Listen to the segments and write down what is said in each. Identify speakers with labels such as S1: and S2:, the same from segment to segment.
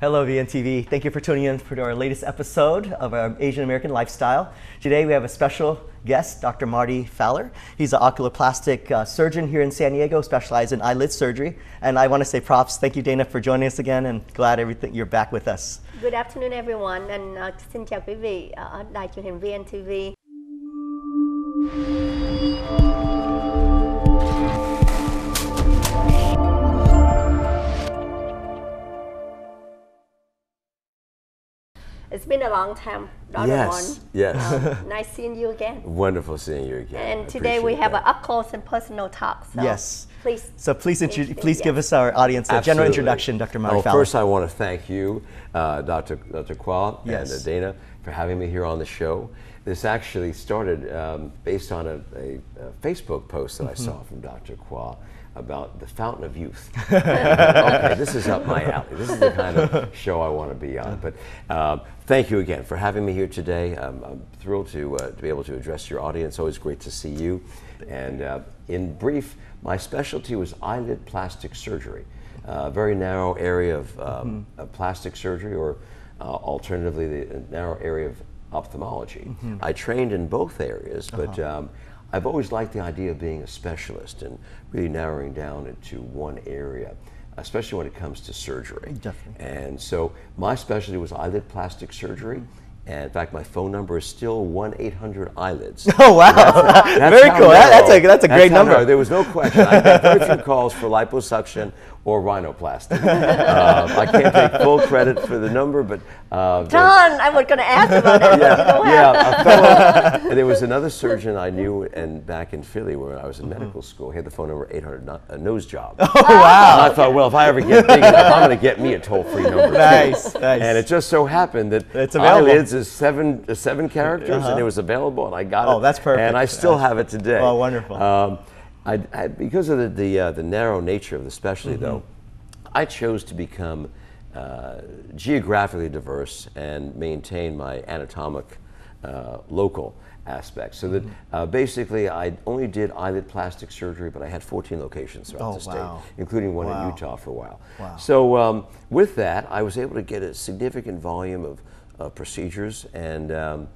S1: Hello, VNTV. Thank you for tuning in for our latest episode of our Asian American Lifestyle. Today we have a special guest, Dr. Marty Fallor. He's an oculoplastic uh, surgeon here in San Diego, specialized in eyelid surgery. And I want to say props. Thank you, Dana, for joining us again, and glad everything you're back with us.
S2: Good afternoon, everyone, and uh, xin chào quý vị ở đài truyền hình VNTV. It's been a long time, Dr.
S3: Yes,
S2: Won.
S3: yes.
S2: Um, nice seeing you again.
S3: Wonderful seeing you again.
S2: And today we have
S3: that.
S2: an up close and personal talk. So
S1: Yes.
S2: Please.
S1: So please, intro-
S2: Please,
S1: please give
S2: yes.
S1: us our audience a general introduction, Dr. Marty
S3: Well,
S1: Fallor.
S3: first, I want to thank you, uh, Dr. Dr. Khoa
S1: Yes.
S3: and uh, Dana, for having me here on the show. This actually started um, based on a, a, a Facebook post that I
S1: Mm-hmm.
S3: saw from Dr. Khoa about the fountain of youth. okay, this is up my alley. This is the kind of show I want to be on. But um, thank you again for having me here today. Um, I'm thrilled to, uh, to be able to address your audience. Always great to see you. And uh, in brief, my specialty was eyelid plastic surgery, a very narrow area of, um, of plastic surgery, or uh, alternatively, the narrow area of ophthalmology. I trained in both areas, but um, I've always liked the idea of being a specialist and really narrowing down into one area, especially when it comes to surgery.
S1: Definitely.
S3: And so my specialty was eyelid plastic surgery. And in fact, my phone number is still 1 800 eyelids.
S1: Oh, wow.
S3: That's
S1: Very cool. That- that's a- that's a great
S3: how
S1: number.
S3: narrow. There was no question. I got very few calls for liposuction or rhinoplasty. Um, I can't take full credit for the number, but uh, there-
S2: John, I was going to ask about that. but you
S3: yeah, fellow. and there was another surgeon I knew, and back in Philly, where I was in
S1: Mm-hmm.
S3: medical school, he had the phone number 800 no- a nose job.
S1: oh, wow.
S3: And I thought, well, if I ever get big enough, I'm going to get me a toll-free number. too.
S1: Nice, nice.
S3: And it just so happened that
S1: It's available.
S3: eyelids is seven uh, seven characters,
S1: Uh-huh.
S3: and it was available, and I got it.
S1: Oh, that's perfect.
S3: And I still have it today.
S1: Oh, wonderful.
S3: Um, I, I, because of the the, uh, the narrow nature of the specialty, though,
S1: Mm-hmm.
S3: I chose to become uh, geographically diverse and maintain my anatomic uh, local aspects. So that
S1: Mm-hmm.
S3: uh, basically, I only did eyelid plastic surgery, but I had 14 locations throughout
S1: Oh,
S3: the state,
S1: wow.
S3: including one
S1: Wow.
S3: in Utah for a while.
S1: Wow.
S3: So um, with that, I was able to get a significant volume of uh, procedures, and um,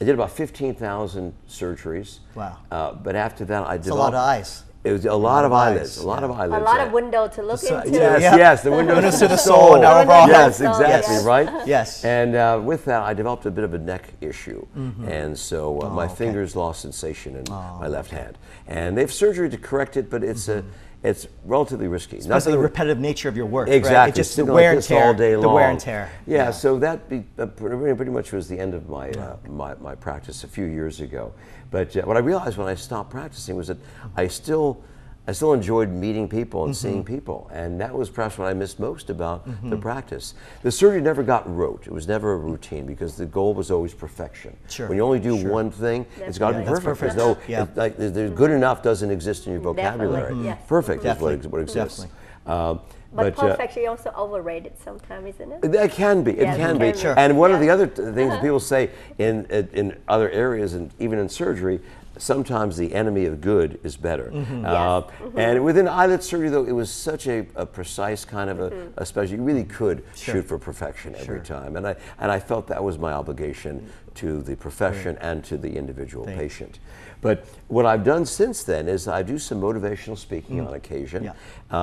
S3: I did about 15,000 surgeries.
S1: Wow.
S3: Uh, but after that, I
S1: did a lot of eyes.
S3: It was a lot of
S1: of
S3: eyelids, a lot of eyelids.
S2: A lot of window to look
S1: So-
S2: into.
S3: Yes,
S1: Yeah.
S3: yes, the windows
S1: Windows
S3: to
S1: to the soul and our
S2: Windows
S1: overall
S2: the
S3: Yes,
S2: soul,
S3: exactly,
S2: yes.
S3: right?
S1: Yes.
S3: And uh, with that, I developed a bit of a neck issue. And so uh, my
S1: Mm-hmm. Oh, okay.
S3: fingers lost sensation in
S1: Oh,
S3: my left hand. And they have surgery to correct it, but it's, a, it's relatively risky.
S1: Because of the repetitive nature of your work.
S3: Exactly.
S1: Right? It just the wear
S3: like
S1: and tear.
S3: all day long.
S1: The wear and tear.
S3: Yeah, so that be, uh, pretty pretty much was the end of my, uh, my, my practice a few years ago. But uh, what I realized when I stopped practicing was that I still, I still enjoyed meeting people and seeing
S1: Mm-hmm.
S3: people. And that was perhaps what I missed most about the practice. The surgery never got rote. It was never a routine because the goal was always perfection.
S1: Sure,
S3: When you only do
S1: sure.
S3: one thing, it's got to be perfect.
S1: perfect.
S3: There's no,
S1: Yeah.
S3: it's like, there's, there's good enough doesn't exist in your
S2: Definitely,
S3: vocabulary.
S2: Mhm. yes.
S3: Perfect is what, what exists.
S1: definitely.
S3: Um,
S2: But,
S3: uh,
S2: perfection is also overrated sometimes, isn't it?
S3: that can be. It
S2: Yes,
S3: can
S2: it
S3: be.
S2: can be. Sure.
S3: And one of the other t- things that people say in, in in other areas and even in surgery, sometimes the enemy of good is better.
S1: Mm-hmm.
S3: Uh,
S2: Yes.
S3: And within eyelid surgery, though, it was such a, a precise kind of a, a special. You really could shoot for perfection every time, and I and I felt that was my obligation to the profession and to the individual patient. But what I've done since then is I do some motivational speaking on occasion,
S1: Mm. Yeah.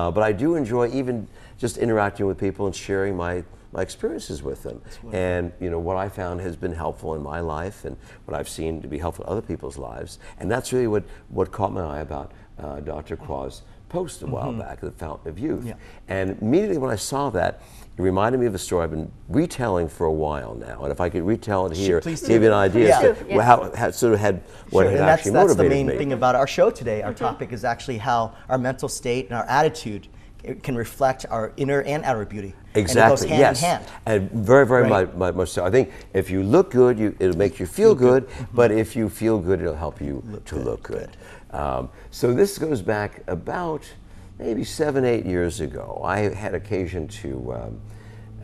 S3: uh, but I do enjoy even just interacting with people and sharing my my experiences with them. And you know what I found has been helpful in my life, and what I've seen to be helpful in other people's lives. And that's really what what caught my eye about uh, Dr. Khoa's post a while back, the Fountain of Youth.
S1: Yeah.
S3: And immediately when I saw that. It reminded me of a story I've been retelling for a while now, and if I could retell it here,
S1: please do.
S3: give you an idea
S1: Yeah.
S3: as to
S2: Please do, yes.
S3: how, how sort of had what
S1: Sure,
S3: had
S1: and that's,
S3: actually
S1: that's the main
S3: me.
S1: thing about our show today. Our topic is actually how our mental state and our attitude it can reflect our inner and outer beauty.
S3: Exactly.
S1: And it goes hand
S3: yes.
S1: in hand.
S3: And very, very
S1: Right.
S3: much, much so. I think if you look good, you, it'll make you feel, good. But if you feel good, it'll help you to
S1: good,
S3: look good. Um, so this goes back about maybe seven, eight years ago. I had occasion to um,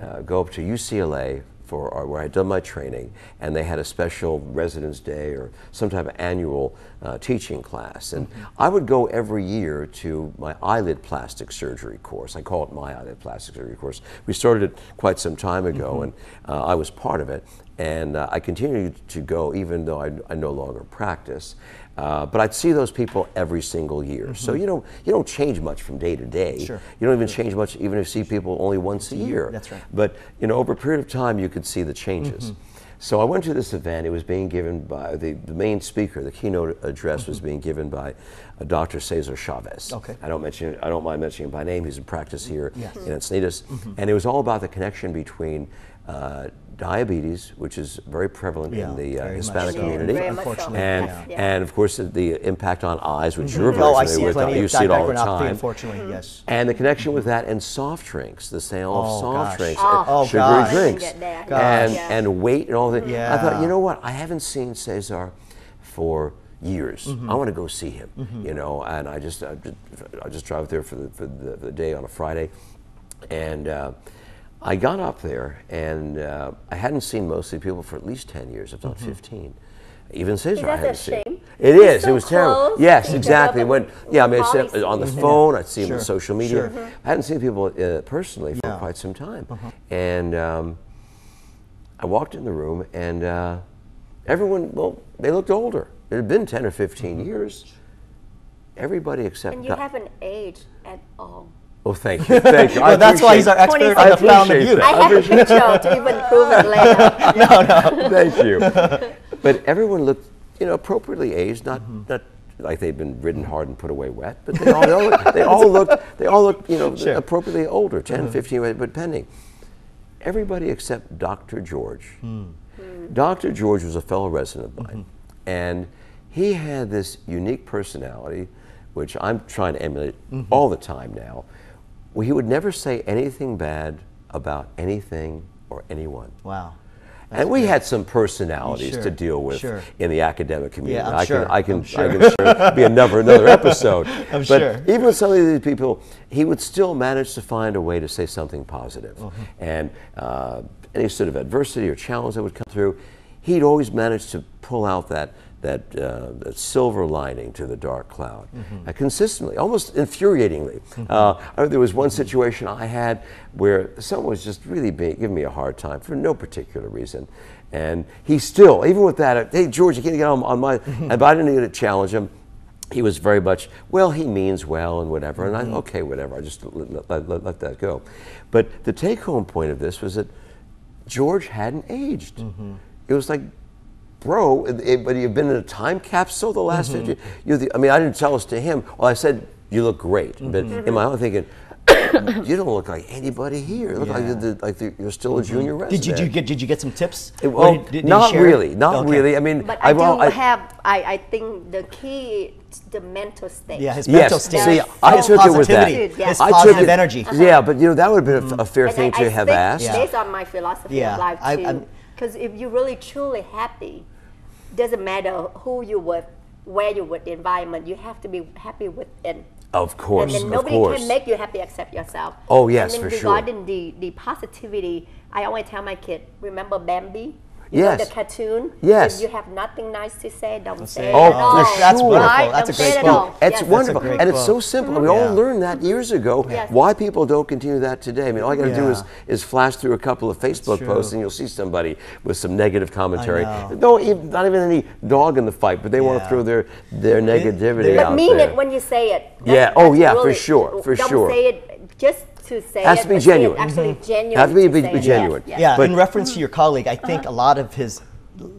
S3: uh, go up to UCLA for our, where I'd done my training, and they had a special Residence Day or some type of annual uh, teaching class. And I would go every year to my eyelid plastic surgery course. I call it my eyelid plastic surgery course. We started it quite some time ago, and uh, I was part of it. And uh, I continued to go even though I, I no longer practice. Uh, but I'd see those people every single year. So you know you don't change much from day to day.
S1: Sure.
S3: You don't even change much even if you see people only once a year.
S1: That's right.
S3: But you know over a period of time you could see the changes. So I went to this event. It was being given by the, the main speaker. The keynote address was being given by uh, Dr. Cesar Chavez.
S1: Okay.
S3: I don't mention. I don't mind mentioning him by name. He's in practice here
S1: Yes.
S3: in Encinitas, and it was all about the connection between uh, diabetes, which is very prevalent
S1: Yeah,
S3: in the uh, Hispanic
S1: so.
S3: community,
S2: Very.
S1: Unfortunately,
S3: and
S2: yeah.
S3: and of course the, the impact on eyes, which you're very
S1: Oh, I
S3: familiar
S1: see
S3: with. you
S1: of
S3: see it all the
S1: diabetic retinopathy,
S3: time.
S1: unfortunately, yes.
S3: And the connection with that and soft drinks, the sale of
S1: Oh,
S3: soft
S1: gosh.
S3: drinks,
S2: Oh.
S3: and
S1: Oh,
S3: sugary
S1: gosh.
S3: drinks,
S2: Get
S3: and
S2: Gosh.
S3: and weight and all that. I thought, you know what? I haven't seen Cesar for years.
S1: Mm-hmm.
S3: I want to go see him. You know, and I just I just, I just drive there for the, for the, the day on a Friday, and. Uh, I got up there, and uh, I hadn't seen most of the people for at least ten years, if not
S1: Mm-hmm.
S3: fifteen. Even Cesar, I hadn't seen.
S2: shame?
S3: It is.
S2: so
S3: it was terrible. Yes, exactly. When yeah, I mean,
S2: we
S3: it's
S2: hardly
S3: on the
S2: see
S3: phone. I'd see them on social media.
S1: sure.
S3: I hadn't seen people uh, personally for
S1: Yeah.
S3: Quite some time, and um, I walked in the room, and uh, everyone, well, they looked older. It had been ten or 15
S1: Mm-hmm.
S3: years. Everybody except
S2: And you haven't aged at all.
S3: Oh, thank you, thank you. I
S1: Well, that's why he's our expert on the
S2: I
S1: fountain of
S3: appreciate
S1: youth.
S3: that.
S2: I have a picture to even prove it later. No, no.
S3: thank you. But everyone looked, you know, appropriately aged, not
S1: Mm-hmm.
S3: not like they'd been ridden hard and put away wet, but they all, they all, looked, they all looked, they all looked, you know,
S1: Sure.
S3: Appropriately older, 10, 15, but pending. Everybody except Dr. George.
S1: Hmm.
S3: Dr. George was a fellow resident of mine,
S1: Mm-hmm.
S3: and he had this unique personality, which I'm trying to emulate
S1: Mm-hmm.
S3: all the time now, where he would never say anything bad about anything or anyone.
S1: Wow.
S3: And we had some personalities
S1: Sure,
S3: to deal with
S1: sure.
S3: in the academic community.
S1: I'm
S3: I
S1: sure,
S3: can, I can,
S1: sure.
S3: I can sure be another another episode.
S1: I'm
S3: but
S1: sure.
S3: even with some of these people, he would still manage to find a way to say something positive.
S1: Uh-huh.
S3: And uh, any sort of adversity or challenge that would come through, he'd always manage to pull out that that, uh, that silver lining to the dark cloud
S1: Mm-hmm.
S3: uh, consistently, almost infuriatingly. Uh, I remember there was one situation I had where someone was just really being, giving me a hard time for no particular reason. And he still, even with that, hey, George, you can't get on, on my, but I didn't need to challenge him. He was very much, well, he means well and whatever. And I, okay, whatever, I just let, let, let, let that go. But the take home point of this was that George hadn't aged. It was like, bro, it- it- but you've been in a time capsule the last 50 mm-hmm. you the, I mean, I didn't tell this to him. Well, I said, you look great. But in mm-hmm. my own thinking, you don't look like anybody here. You look like,
S1: Yeah.
S3: you're, the- like the, you're still a mm-hmm. junior resident.
S1: Did you, did you get did you get some tips?
S3: It- well,
S1: did- did
S3: not really, not
S1: Okay.
S3: really. I mean,
S2: But I,
S3: well,
S2: do
S3: I-
S2: have, I, I think the key is the mental state.
S1: Yeah, his
S3: Yes,
S1: mental state.
S3: see,
S2: His
S3: I took it with that.
S1: positivity,
S2: Yeah.
S1: His
S3: I took
S1: positive
S3: it-
S1: energy.
S3: Yeah, but you know that would have been a, a fair
S2: And
S3: thing
S2: I,
S3: to
S2: I
S3: have
S2: think
S3: asked.
S1: Yeah.
S2: based on my philosophy
S1: Yeah,
S2: of life too.
S1: I'm-
S2: Because if you're really truly happy, doesn't matter who you with, where you with, the environment, you have to be happy within.
S3: Of course,
S2: and then nobody can make you happy except yourself.
S3: Oh, yes,
S2: and then
S3: for sure.
S2: regarding the, the positivity, I always tell my kid, remember Bambi? You
S3: Yes.
S2: know the cartoon?
S3: Yes.
S2: If you have nothing nice to say, don't say
S1: say
S2: it
S1: it.
S3: Oh,
S2: at all.
S3: for
S1: That's wonderful.
S2: Right?
S1: That's a
S2: Don't
S1: great
S2: say it at
S1: quote.
S2: all.
S3: It's
S2: Yes.
S3: wonderful,
S1: great
S3: and it's so
S1: quote.
S3: simple. We
S1: Yeah.
S3: all learned that years ago.
S2: Yes.
S3: Why people don't continue that today? I mean, all you got to do is, is flash through a couple of Facebook posts, and you'll see somebody with some negative commentary. No, even, not even any dog in the fight, but they want to throw their their negativity
S1: But
S3: out
S2: But mean it when you say it.
S3: Yeah, oh,
S2: that's
S3: yeah, for sure, for
S2: don't
S3: sure.
S2: say it just to say
S3: Has
S2: it.
S3: to be
S2: but say it
S3: genuine.
S2: Actually, mm-hmm. genuine.
S3: Have to be-
S2: to
S3: be- be genuine.
S2: Yes, yes.
S1: Yeah,
S3: But-
S1: in reference to your colleague, I think uh-huh. a lot of his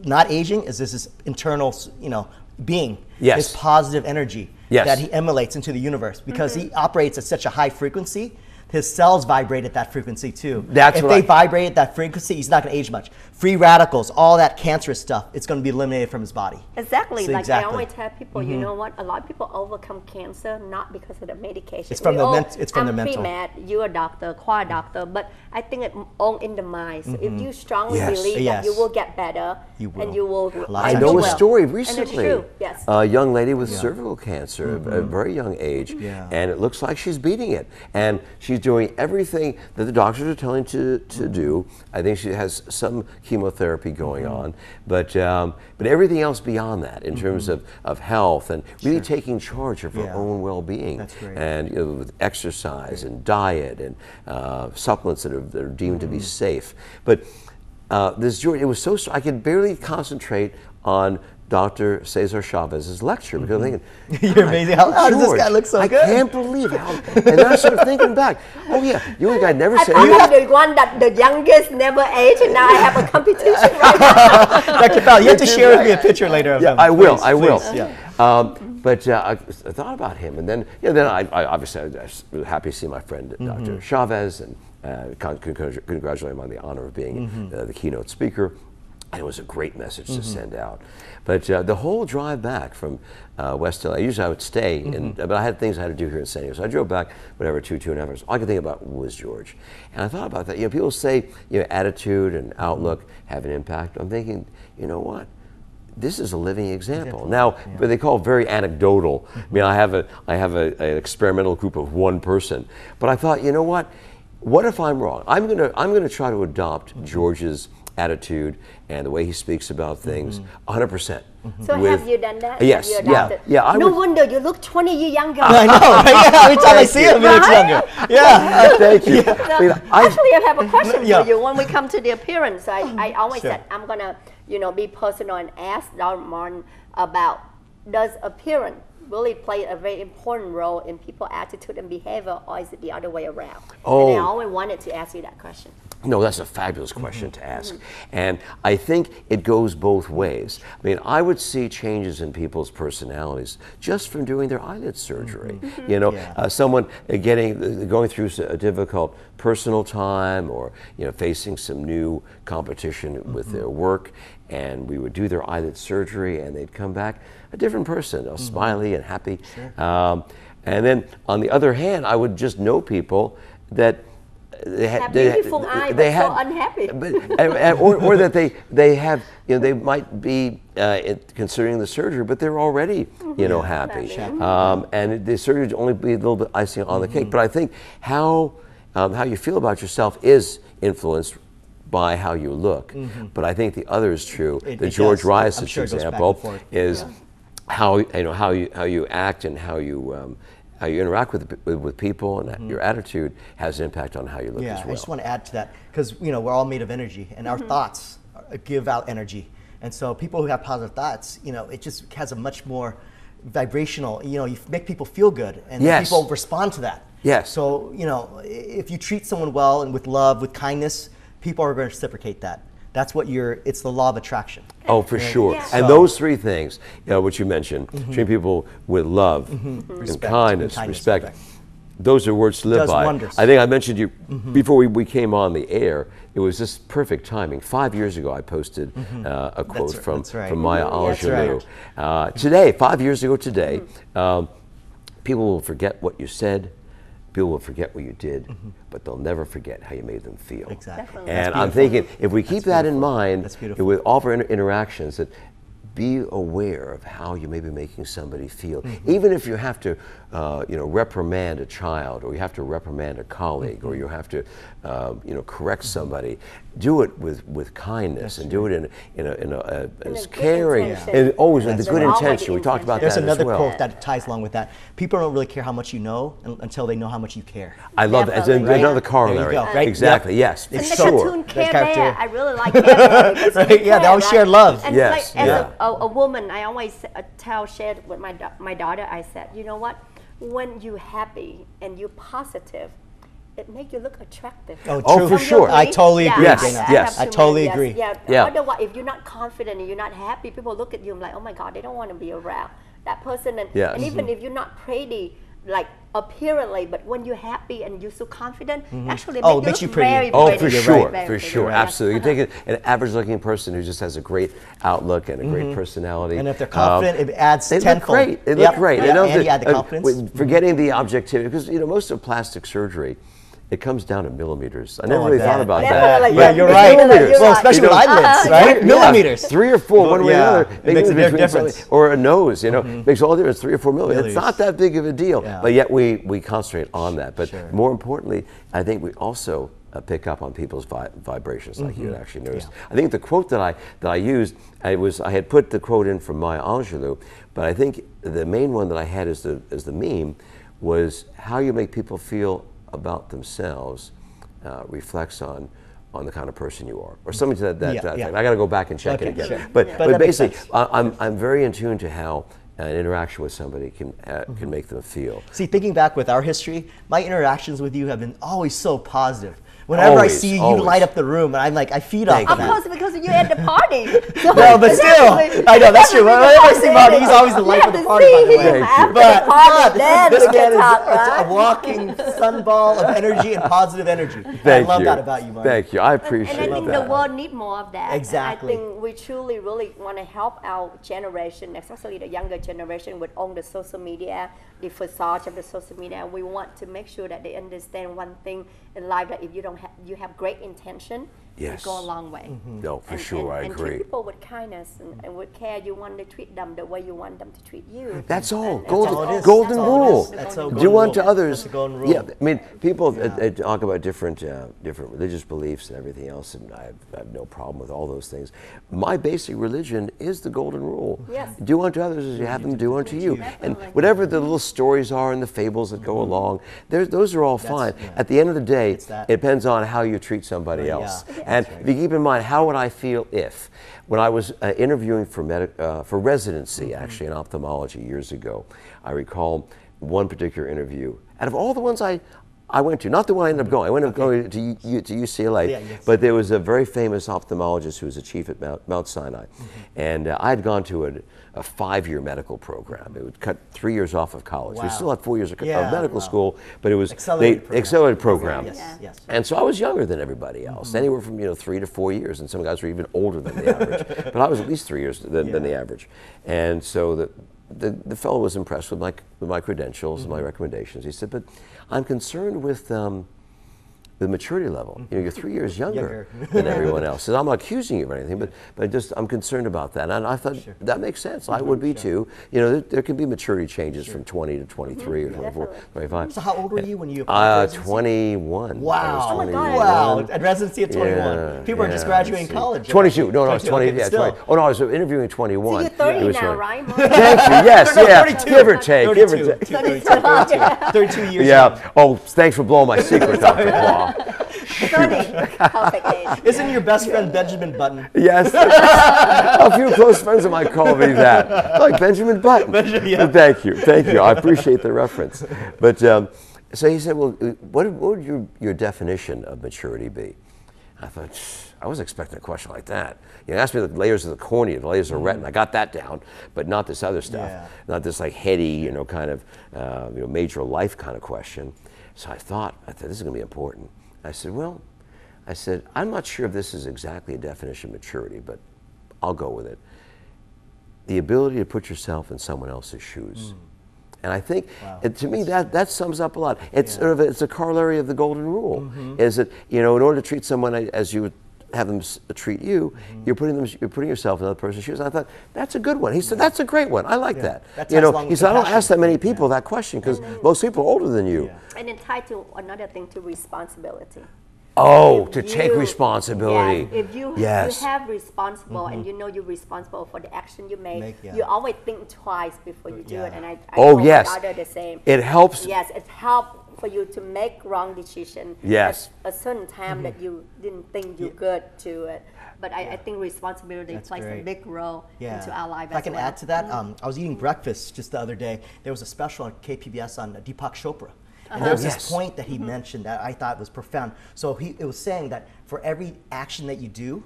S1: not aging is this his internal, you know, being,
S3: Yes.
S1: his positive energy
S3: Yes.
S1: that he emulates into the universe because he mm-hmm. operates at such a high frequency. His cells vibrate at that frequency too.
S3: That's
S1: if
S3: what
S1: they vibrate at that frequency, he's not going to age much. Free radicals, all that cancerous stuff, it's going to be eliminated from his body.
S2: Exactly.
S1: So
S2: like
S1: exactly. Mm-hmm.
S2: I always tell people, you know what? A lot of people overcome cancer not because of the medication.
S1: It's from
S2: We
S1: the
S2: all-
S1: ment- it's from
S2: I'm
S1: the mental.
S2: pre-med, you're a doctor, choir doctor, but I think it's all in the mind. So if you strongly
S3: Yes.
S2: believe
S1: Mm-hmm. Yes.
S2: that you will get better,
S1: You will.
S2: and you will.
S1: A lot of
S3: I know a
S1: will.
S3: story
S2: And it's
S3: recently.
S2: true, yes.
S3: A young lady with cervical cancer at a very young age,
S1: Mm-hmm. Yeah.
S3: and it looks like she's beating it. And she's she's doing everything that the doctors are telling to to do. I think she has some chemotherapy going
S1: Mm-hmm.
S3: on, but um, but everything else beyond that, in terms of, of health and really taking charge of her
S1: Yeah.
S3: own well-being, and you know, with exercise and diet and uh, supplements that are, that are deemed to be
S1: Mm-hmm.
S3: safe. But uh, this journey, it was so, I could barely concentrate on Dr. Cesar Chavez's lecture because I'm thinking,
S1: You're amazing. How, how does this guy look so
S3: I
S1: good?
S3: I can't believe how. And then I started thinking back. Oh yeah, you and I never
S2: I
S3: said. you
S2: I'm the one that the youngest never ate, and now I have a competition right now.
S1: Dr. Fallor, you have to share with me a picture later of
S3: Yeah,
S1: him.
S3: I will.
S1: Please,
S3: I will.
S1: please, Yeah.
S3: Um, but uh, I, I thought about him, and then you know, then I, I obviously I was happy to see my friend
S1: Mm-hmm.
S3: Dr. Chavez and uh, con- con- congratulate him on the honor of being
S1: Mm-hmm.
S3: uh, the keynote speaker. And it was a great message to send out. But uh, the whole drive back from uh, West LA, usually I would stay, in, but I had things I had to do here in San Diego. So I drove back, whatever, two, two and a half hours. All I could think about was George. And I thought about that. You know, people say, you know, attitude and outlook have an impact. I'm thinking, you know what? this is a living example. Now, but they call it very anecdotal. I mean, I have a I have a, an experimental group of one person, but I thought, you know what? What if I'm wrong? I'm gonna I'm gonna try to adopt George's attitude and the way he speaks about things mm-hmm. 100 percent.
S2: So have you done that?
S3: Yes,
S2: Have you
S3: yeah,
S2: adopted?
S3: yeah. I
S2: no
S3: would-
S2: wonder you look 20 years younger.
S1: I know, right? Yeah, every time I see him, he looks
S2: Right?
S1: younger. Yeah.
S3: Thank you.
S2: So,
S3: I mean, I-
S2: actually, I have a question
S1: Yeah.
S2: for you. When we come to the appearance, I, I always
S1: Sure.
S2: said I'm gonna, you know, be personal and ask Dr. Martin about does appearance really play a very important role in people's attitude and behavior, or is it the other way around? And I
S3: Oh.
S2: always wanted to ask you that question.
S3: No, that's a fabulous question to ask. And I think it goes both ways. I mean, I would see changes in people's personalities just from doing their eyelid surgery. You know,
S1: Yeah.
S3: uh, someone uh, getting uh, going through a difficult personal time or, you know, facing some new competition with their work and we would do their eyelid surgery and they'd come back a different person, uh, smiley and happy. Um, and then on the other hand, I would just know people that they had
S2: Have
S3: they,
S2: beautiful eye,
S3: they
S2: but so unhappy.
S3: but, and- and- or, or that they they have you know they might be uh, it- considering the surgery, but they're already you know happy,
S2: Happy.
S3: um, and it- the surgery would only be a little bit icing on the
S1: Mm-hmm.
S3: cake. But I think how um, how you feel about yourself is influenced by how you look. But I think the other is true.
S1: Mm-hmm. It-
S3: the
S1: it
S3: George
S1: does. Sure it goes back and
S3: example
S1: forth.
S3: is how you know how you how you act and how you. Um, how you interact with, with, with people and your attitude has an impact on how you look.
S1: Yeah,
S3: as well.
S1: I just want to add to that because you know we're all made of energy, and our thoughts uh, give out energy, and so people who have positive thoughts, you know, it just has a much more vibrational. You know, you make people feel good, and
S3: Yes.
S1: people respond to that.
S3: Yes.
S1: So you know, if you treat someone well and with love, with kindness, people are going to reciprocate that. That's what you're. It's the law of attraction.
S3: Oh, for sure.
S2: Yeah.
S3: And
S1: So-
S3: those three things, you know, which you mentioned, treating people with love and
S1: Respect,
S3: kindness,
S1: and kindness,
S3: respect.
S1: respect.
S3: Those are words to live
S1: Does
S3: by.
S1: wonders.
S3: I think I mentioned you before we, we came on the air. It was just perfect timing. Five years ago, I posted uh, a quote
S1: right,
S3: from,
S1: that's right.
S3: from Maya
S2: that's
S3: Angelou.
S1: right.
S3: Uh, today, five years ago today, um, people will forget what you said, people will forget what you did, but they'll never forget how you made them feel.
S1: Exactly.
S2: Definitely.
S3: And I'm thinking, if we keep that in mind
S1: That's beautiful.
S3: with all of our inter- interactions, that be aware of how you may be making somebody feel.
S1: Mm-hmm.
S3: Even if you have to, uh, you know, reprimand a child, or you have to reprimand a colleague,
S1: Mm-hmm.
S3: or you have to, uh, you know, correct somebody, do it with, with kindness and do it in, in a, in a, a,
S2: In
S3: as
S2: good
S3: caring
S2: intention.
S3: and always with the good intention. We talked about
S1: There's
S3: that
S1: another
S3: as well.
S1: quote that ties along with that. People don't really care how much you know until they know how much you care.
S3: I love that. It's
S2: Definitely.
S3: another
S2: Right.
S3: corollary.
S1: go, right?
S3: Exactly.
S1: Yep.
S3: Yes.
S2: And
S1: It's
S2: the
S1: so-
S2: cartoon
S1: That's
S2: Care
S1: character-
S2: Bear, I really like Care Bear.
S1: Right, yeah, they
S2: care,
S1: always share love.
S2: And
S3: Yes,
S2: like, as
S3: yeah.
S2: a, a, a woman, I always uh, tell, shared with my, my daughter, I said, you know what? When you're happy and you're positive, it makes you look attractive.
S1: Oh,
S3: Oh, for sure.
S2: agree?
S1: I totally agree,
S2: Yeah,
S3: Dana.
S2: I,
S3: Yes.
S2: have
S1: I totally
S2: yes,
S1: agree.
S2: Yeah.
S3: Yeah.
S2: Otherwise, if you're not confident and you're not happy, people look at you and like, oh my God, they don't want to be around that person. And,
S3: Yes.
S2: and even mm-hmm. if you're not pretty, like appearally, but when you're happy and you're so confident, actually,
S1: Oh,
S2: make
S1: it makes
S2: you
S1: you
S2: look
S1: pretty.
S2: very
S3: Oh,
S2: pretty.
S3: for
S1: You're
S3: sure,
S1: right.
S2: Very
S3: for
S2: pretty.
S3: sure,
S2: Yeah.
S3: absolutely. You take a- an average-looking person who just has a great outlook and a great personality,
S1: Mm-hmm. And if they're
S3: um,
S1: confident, it adds
S3: they look
S1: tenfold.
S3: great. They
S1: Yep.
S3: look great.
S1: Yeah.
S3: You know,
S1: and
S3: the-
S1: you add the
S3: uh,
S1: confidence.
S3: with- forgetting the objectivity, because you know most of plastic surgery it comes down to millimeters. I
S1: Oh,
S3: never really
S1: bet.
S3: thought about that.
S1: Yeah,
S2: yeah.
S1: you're right.
S2: millimeters.
S1: Well, especially with eyelids, right?
S3: Yeah,
S1: Millimeters.
S3: three or four, one way
S1: yeah.
S3: or
S1: It
S3: another.
S1: makes a big difference.
S3: Or a nose, you know, makes all the difference. Three or four millimeters. It's not that big of a deal,
S1: Yeah.
S3: but yet we we concentrate on that. But more importantly, I think we also uh, pick up on people's vi- vibrations, like you had actually noticed. I think the quote that I that I used, I was I had put the quote in from Maya Angelou, but I think the main one that I had as the as the meme was how you make people feel about themselves uh, reflects on on the kind of person you are, or something to that. that,
S1: Yeah,
S3: that
S1: yeah.
S3: effect. I got to go back and check
S1: Okay,
S3: it again.
S1: sure.
S3: But
S1: But
S3: but, basically. I, I'm I'm very in tune to how an interaction with somebody can uh, can make them feel.
S1: See, thinking back with our history, my interactions with you have been always so positive. Whenever I see you,
S3: always.
S1: you light up the room, and I'm like, I feed
S3: Thank
S1: off
S2: Of
S1: of
S3: you.
S1: that.
S2: course, because you're at the party. So
S1: No, but still, I know that's true. Whenever I
S2: the
S1: see Marty, he's always the life
S2: You
S1: of the
S2: have to
S1: party, by the way.
S2: him
S3: Thank you.
S2: after
S1: But,
S2: the party,
S1: but this
S2: we
S1: man is
S2: talk,
S1: a, a walking sunball of energy and positive energy.
S3: Thank
S1: I love
S3: you.
S1: that about you, Marty.
S3: Thank you. I appreciate that.
S2: And I think
S3: that.
S2: the world need more of that. And
S1: Exactly.
S2: I think we truly, really want to help our generation, especially the younger generation, with all the social media, the facade of the social media. We want to make sure that they understand one thing in life: that if you don't have, you have great intention,
S3: Yes.
S2: go a long way.
S3: No, for
S2: and,
S3: sure,
S2: and,
S3: I
S2: and
S3: agree.
S2: treat people with kindness and, and with care. You want to treat them the way you want them to treat you.
S3: That's all.
S2: And- and
S3: golden
S1: all
S3: golden
S1: That's all
S3: rule.
S1: is. That's a
S3: Do unto others.
S1: That's a golden rule.
S3: Yeah, I mean, people uh, uh, talk about different uh, different religious beliefs and everything else, and I have, I have no problem with all those things. My basic religion is the golden rule.
S2: Yes.
S3: Do unto others as you have them do unto you. And whatever the little stories are and the fables that go along, those are all fine.
S1: yeah.
S3: At the end of the day, it depends on how you treat somebody else.
S1: Yeah.
S3: And if you keep in mind, how would I feel if, when I was uh, interviewing for, medic, uh, for residency,
S1: Mm-hmm.
S3: actually in ophthalmology years ago, I recall one particular interview. Out of all the ones I, I went to, not the one I ended up going, I went up going to, U, U- to UCLA,
S1: Yeah, yes.
S3: but there was a very famous ophthalmologist who was a chief at Mount, Mount Sinai.
S1: Mm-hmm.
S3: And uh, I had gone to a, a five year medical program. It would cut three years off of college. We still had four years of,
S1: Yeah,
S3: of medical
S1: wow.
S3: school, but it was
S1: Accelerated
S3: they-
S1: program.
S3: accelerated program.
S1: Yes,
S2: Yeah.
S1: yes.
S3: And so I was younger than everybody else,
S1: Mm-hmm.
S3: anywhere from you know three to four years, and some guys were even older than the average. But I was at least three years than, than the average. And so the, the, the fellow was impressed with my, with my credentials
S1: Mm-hmm.
S3: and my recommendations. He said, "But I'm concerned with." Um, the maturity level. You know, you're three years younger,
S1: Younger.
S3: than everyone else. And I'm not accusing you of anything, but, but just I'm concerned about that. And I thought that makes sense. I would be too. You know, there, there can be maturity changes from 20 to 23 or 24, 25.
S1: So how old were you when you applied
S3: Uh,
S1: for residency?
S3: 21. I was
S1: Wow.
S2: Oh my God.
S3: 21.
S1: Wow. At residency at 21.
S3: Yeah,
S1: People are just graduating college.
S3: 22. No, no, it's 20.
S1: okay,
S3: Yeah, 20. Oh, no, I was interviewing 21.
S2: So you're 30
S3: It was
S2: now, right?
S3: Thank you. Yes,
S1: No, no,
S3: yeah.
S1: 32.
S3: Give or take. Give or
S1: 32.
S3: take.
S1: 32, 32 years.
S3: Yeah. Oh, thanks for blowing my secret, Dr. Khoa.
S2: 30. Perfect age.
S1: Isn't your best friend Benjamin Button?
S3: Yes. a few close friends of mine call me that. Like Benjamin Button.
S1: yeah.
S3: Thank you. Thank you. I appreciate the reference. But um, so he said, well, what, what would your, your definition of maturity be? I thought, I was expecting a question like that. You know, asked me the layers of the cornea, the layers of the retina. I got that down, but not this other stuff.
S1: Yeah.
S3: Not this like heady, you know, kind of, uh, you know, major life kind of question. So I thought, I thought this is going to be important. I said, well, I said, I'm not sure if this is exactly a definition of maturity, but I'll go with it. The ability to put yourself in someone else's shoes. Mm. And I think, and to me, that, that sums up a lot. It's sort of a, it's a corollary of the golden rule. Mm-hmm. Is that you know, in order to treat someone as you would have them treat you, you're putting them, you're putting yourself in another person's shoes. And I thought that's a good one. He said that's a great one. I like that.
S1: That
S3: You know, he said I don't ask that many people that question because most people are older than you.
S1: Yeah.
S2: And then tied to another thing to responsibility.
S3: Oh,
S2: If
S3: to take responsibility.
S2: Yes, if you,
S3: Yes.
S2: you have responsible and you know you're responsible for the action you make,
S1: Make, yeah.
S2: you always think twice before you do it. And I, I
S3: Oh, yes.
S2: the same.
S3: It helps.
S2: Yes, it helps for you to make wrong decision
S3: Yes.
S2: at a certain time that mm-hmm. you didn't think you could to it. But I, I think responsibility
S1: That's
S2: plays
S1: great.
S2: a big role into our life
S1: If I can
S2: well.
S1: add to that, mm-hmm. um, I was eating breakfast just the other day. There was a special on KPBS on Deepak Chopra. And uh-huh. there was
S3: Yes.
S1: this point that he mm-hmm. mentioned that I thought was profound. So he it was saying that for every action that you do,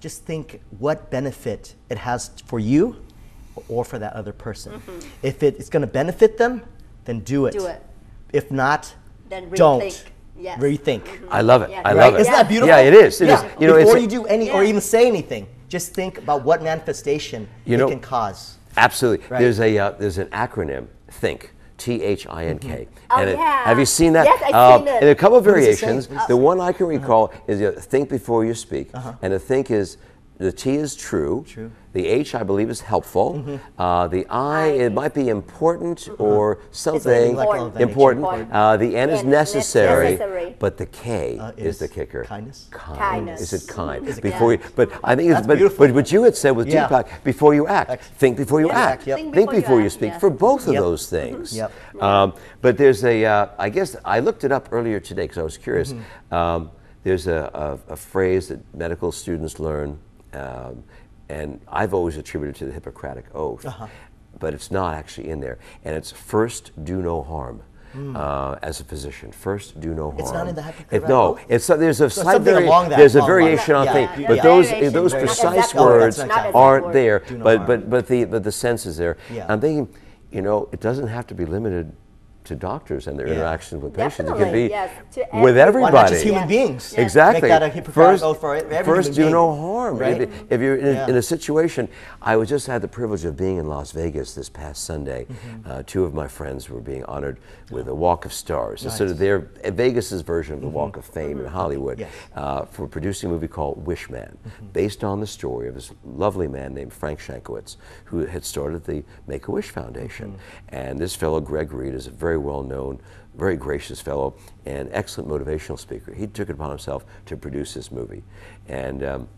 S1: just think what benefit it has for you or for that other person. If it, it's going to benefit them, then do it.
S2: Do it.
S1: If not,
S2: Then
S1: don't.
S2: rethink. Yes.
S1: Rethink.
S3: I love it.
S2: Yeah.
S3: I
S2: Right?
S3: love it.
S1: Isn't that beautiful?
S3: Yeah, it is. It is.
S1: yeah.
S3: You know,
S1: Before you do any or even say anything, just think about what manifestation
S3: You
S1: it
S3: know-
S1: can cause.
S3: Absolutely.
S1: Right.
S3: There's a uh, there's an acronym. Think. T H I N K.
S2: Oh,
S3: And it-
S2: yeah.
S3: Have you seen that?
S2: Yes, I've
S3: Uh,
S2: seen it.
S3: In a couple of
S1: What does it say?
S3: variations. The one I can recall is uh, think before you speak, and the think is the T is true.
S1: True. Mm-hmm.
S3: The H, I believe, is helpful. Uh, the I, it might be important or something
S1: like
S2: Important.
S3: important.
S2: Important.
S3: Uh, the N is
S2: N is
S3: necessary,
S2: necessary.
S3: but the K
S1: Uh,
S3: is,
S1: is
S3: the kicker.
S1: kindness?
S3: Kind.
S2: Kindness.
S3: Is it kind?
S1: Is it
S3: before
S2: kind?
S3: you, but I think it's
S1: That's
S3: but,
S1: beautiful.
S3: but what you had said with
S1: Yeah.
S3: Deepak, before you act,
S1: Ex-
S3: think before you
S2: Yeah,
S3: act,
S1: yep.
S2: think
S3: think
S2: before you
S3: before you
S2: act,
S3: speak
S2: yes.
S3: for both of
S1: Yep.
S3: those things.
S1: Yep.
S3: Um, but there's a, uh, I guess I looked it up earlier today because I was curious.
S1: Mm-hmm.
S3: Um, there's a, a, a phrase that medical students learn, um, and I've always attributed to the Hippocratic Oath,
S1: Uh-huh.
S3: but it's not actually in there. And it's first do no harm. Uh, as a physician, first do no harm.
S1: Mm. It's not in the
S3: It-
S1: Hippocratic
S3: no,
S1: Oath?
S3: it's so there's a
S1: So
S3: slight vari-
S1: along that
S3: there's a
S1: line.
S3: variation on
S2: Yeah,
S3: thing,
S2: yeah,
S3: but
S2: yeah.
S3: those
S2: Variation,
S3: those
S2: not
S3: precise
S2: exact
S3: words
S1: Oh, that's not exact
S3: aren't there.
S1: No
S3: But
S1: harm.
S3: but but the but the sense is there.
S1: Yeah.
S3: I'm thinking, you know, it doesn't have to be limited to doctors and their
S1: Yeah.
S3: interactions with patients. It can be
S2: yes,
S3: with everybody.
S1: Why not just human
S2: Yes.
S1: beings?
S2: Yes.
S3: Exactly.
S1: Make that a Hippocratic
S3: first,
S1: oath for every
S3: first
S1: human
S3: do
S1: being,
S3: no harm.
S1: right?
S3: If, if you're in a,
S1: Yeah.
S3: in a situation, I was just had the privilege of being in Las Vegas this past Sunday.
S1: Mm-hmm.
S3: Uh, two of my friends were being honored with a Walk of Stars. It's sort of
S1: Nice. Mm-hmm.
S3: their Vegas's version of the Walk of Fame in Hollywood
S1: Yes.
S3: uh, for producing a movie called Wish Man, based on the story of this lovely man named Frank Shankwitz, who had started the Make a Wish Foundation. And this fellow, Greg Reid, is a very well known, very gracious fellow, and excellent motivational speaker. He took it upon himself to produce this movie. And um,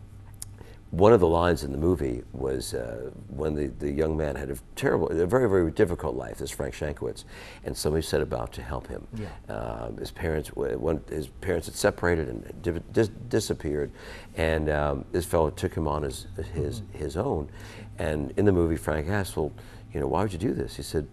S3: one of the lines in the movie was uh, when the, the young man had a terrible, a very, very difficult life, this Frank Shankwitz, and somebody set about to help him.
S1: Yeah.
S3: Um, his parents, w- one, his parents had separated and di- dis- disappeared, and um, this fellow took him on as his his own. And in the movie, Frank asked, "Well, you know, why would you do this?" He said,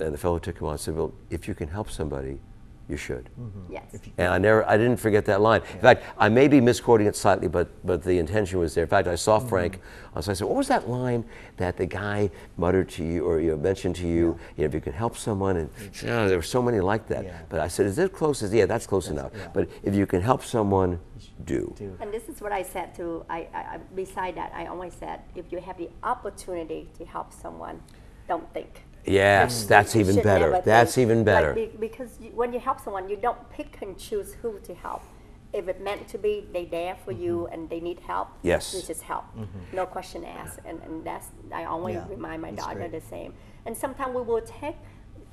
S3: and the fellow took him on and said, "Well, if you can help somebody, you should."
S2: Yes.
S3: And I never, I didn't forget that line. In fact, I may be misquoting it slightly, but but the intention was there. In fact, I saw
S1: Mm-hmm.
S3: Frank. So I said, "What was that line that the guy muttered to you, or you know, mentioned to you? You know, if you can help someone." And he said, "Oh, there were so many like that.
S1: Yeah.
S3: But I said, "Is that close?" As, "Yeah, that's close enough."
S1: yeah.
S3: But if you can help someone, do.
S1: Do.
S2: And this is what I said too. I, I, I beside that, I always said, if you have the opportunity to help someone, don't think.
S3: Yes, that's even better. That's
S2: think.
S3: even better.
S2: be- because you, when you help someone, you don't pick and choose who to help. If it meant to be, they there for you and they need help.
S3: Mm-hmm. Yes.
S2: you just help. No question asked. And, and that's I always
S1: Yeah,
S2: remind my
S1: that's
S2: daughter
S1: great.
S2: the same. And sometimes we will take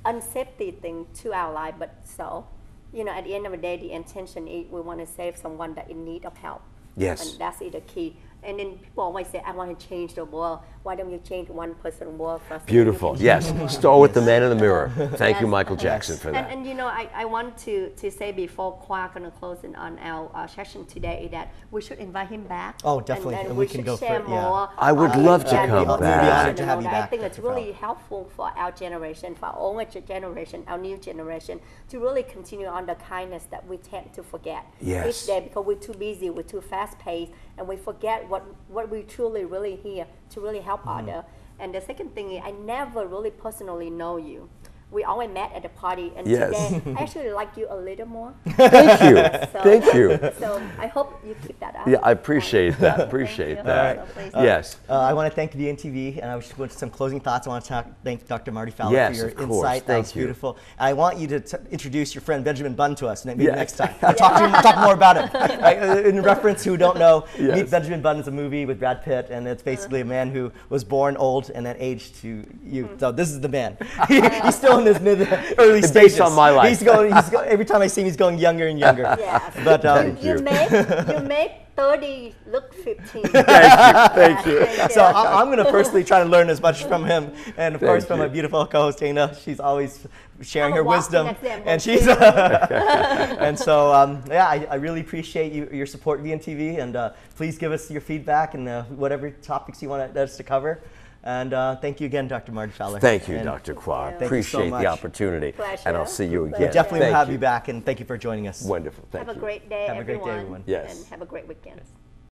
S2: unsafety thing to our life, but so, you know, at the end of the day, the intention is we want to save someone that in need of help.
S3: Yes.
S2: And that's it, the key. And then people always say, I want to change the world. Why don't you change one person world first? and then you
S3: Beautiful. Yes. Start with the man in the mirror. Thank you, Michael Jackson, for that.
S2: and you know, I, I want to, to say before Khoa gonna close in on our uh, session today that we should invite him back.
S1: Oh, definitely,
S2: And,
S1: and
S2: we,
S1: we can
S2: should
S1: go for
S2: share
S1: yeah.
S2: more.
S3: I would
S2: uh,
S3: love to
S2: yeah,
S3: come
S2: more
S3: back.
S1: to have you
S2: that. I think it's
S1: Dr. Fallor.
S2: really helpful for our generation, for our older generation, our new generation, to really continue on the kindness that we tend to forget
S3: Yes.
S2: each day because we're too busy, we're too fast paced, and we forget what, what we truly really here to really help
S1: Mm-hmm.
S2: others. And the second thing is, I never really personally know you. We always met at the party, and
S3: Yes.
S2: today I actually like you a little more.
S3: Thank you.
S2: So,
S3: Thank you.
S2: So I hope you keep that up.
S3: Yeah, I appreciate that. Appreciate
S2: you.
S3: that.
S2: So please-
S3: Yes.
S1: Uh, I want to thank VNTV, and I just want some closing thoughts. I want to talk, thank Dr. Marty Fallor
S3: Yes,
S1: for your
S3: of course.
S1: insight. That was
S3: you.
S1: beautiful. I want you to t- introduce your friend Benjamin Button to us and maybe
S3: Yeah.
S1: next time. talk, to him, talk more about him. Right, uh, In reference, who don't know,
S3: Yes.
S1: Meet Benjamin Button is a movie with Brad Pitt, and it's basically a man who was born old and then aged to youth. So this is the man. he's still in his mid, early
S3: It's
S1: stages.
S3: based on my life.
S1: He's going. He's go, every time I see him, he's going younger and younger.
S2: Yes.
S1: But um,
S3: Thank
S2: you,
S3: you.
S2: make you make 30 look 15.
S3: Thank you. Thank you.
S1: So I, I'm going to personally try to learn as much from him, and of course
S3: Thank
S1: from my beautiful co-host Dana. She's always sharing
S2: I'm
S1: her wisdom, and she's
S2: too.
S1: and so um, yeah, I, I really appreciate you, your support, VNTV, and uh, please give us your feedback and uh, whatever topics you want us to cover. And uh, thank you again, Dr. Marty Fallor.
S3: Thank you,
S1: And
S3: Dr. Khoa.
S2: Thank you so
S3: Appreciate the opportunity.
S2: Pleasure.
S3: And I'll see you again.
S1: We definitely
S3: Thank
S1: will have you. back, and thank you for joining us.
S3: Wonderful. Thank
S2: Have a great day,
S1: Have a great day,
S2: everyone.
S1: everyone.
S3: Yes.
S2: And have a great weekend.